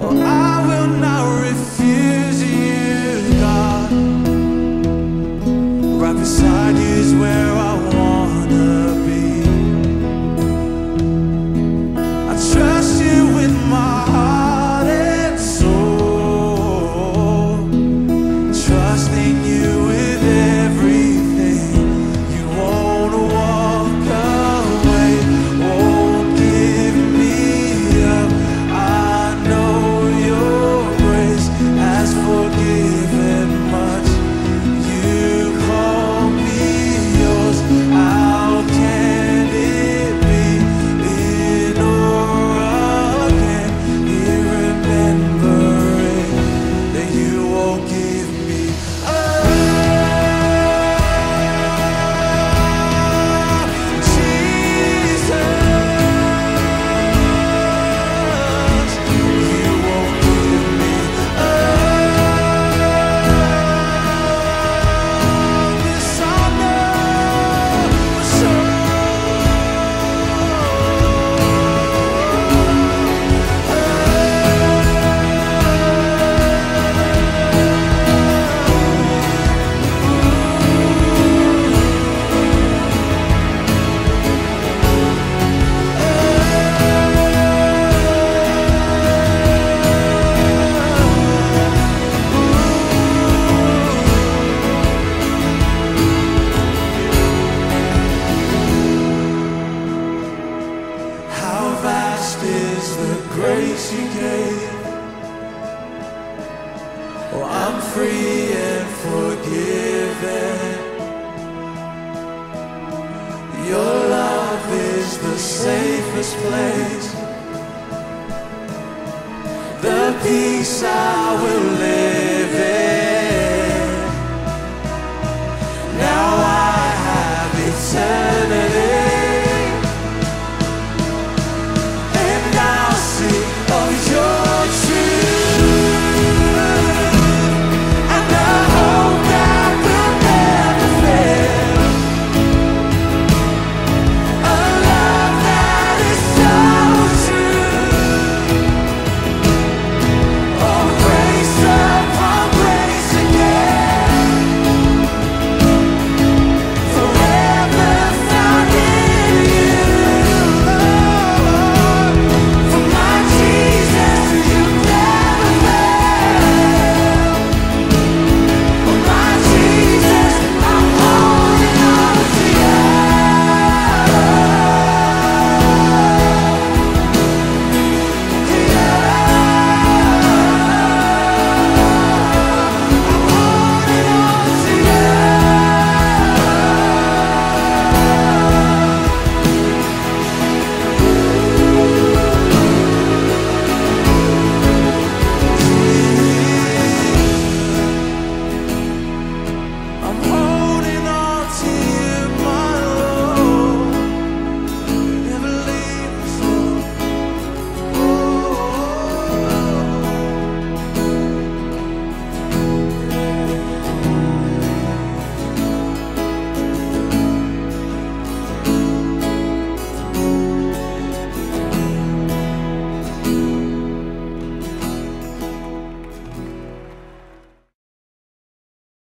Oh, I will not refuse you, God. Right beside you is where I wanna the grace you gave? Oh, I'm free and forgiven. Your love is the safest place. The peace I will.